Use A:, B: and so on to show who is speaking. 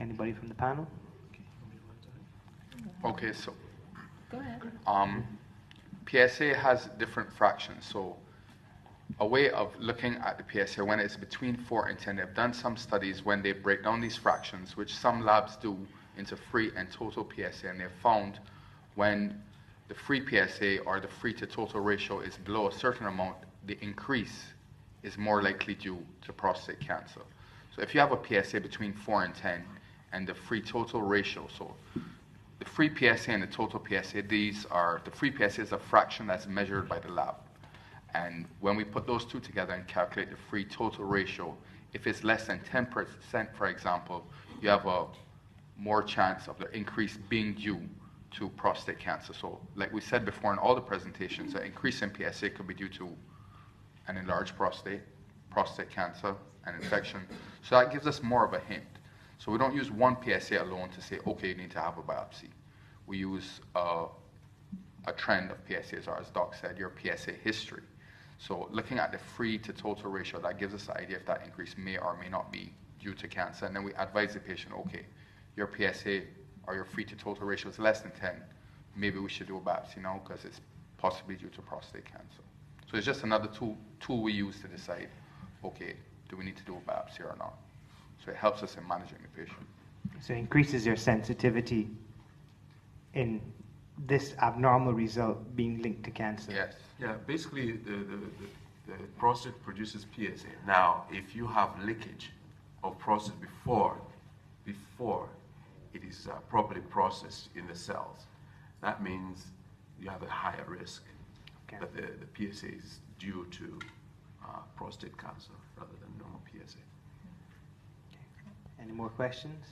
A: Anybody from the panel?
B: Okay, so
C: Go ahead.
B: um, PSA has different fractions. So a way of looking at the PSA when it's between 4 and 10, they've done some studies when they break down these fractions, which some labs do, into free and total PSA, and they've found when the free PSA or the free to total ratio is below a certain amount, the increase is more likely due to prostate cancer. So if you have a PSA between 4 and 10 and the free total ratio, so the free PSA and the total PSA, these are, the free PSA is a fraction that's measured by the lab. And when we put those two together and calculate the free total ratio, if it's less than 10%, for example, you have a more chance of the increase being due to prostate cancer. So, like we said before in all the presentations, an increase in PSA could be due to an enlarged prostate, prostate cancer, an infection. So that gives us more of a hint. So we don't use one PSA alone to say, okay, you need to have a biopsy. We use uh, a trend of PSAs, or as Doc said, your PSA history. So looking at the free to total ratio, that gives us an idea if that increase may or may not be due to cancer. And then we advise the patient, okay, your PSA or your free to total ratio is less than 10. Maybe we should do a biopsy now because it's possibly due to prostate cancer. So it's just another tool, tool we use to decide, okay, do we need to do a biopsy or not? So it helps us in managing the patient.
A: So it increases your sensitivity in this abnormal result being linked to cancer.
B: Yes.
D: Yeah, basically, the, the, the, the prostate produces PSA. Now, if you have leakage of prostate before, before it is uh, properly processed in the cells, that means you have a higher risk
A: Okay.
D: that the, the PSA is due to uh, prostate cancer rather than normal PSA.
A: Any more questions?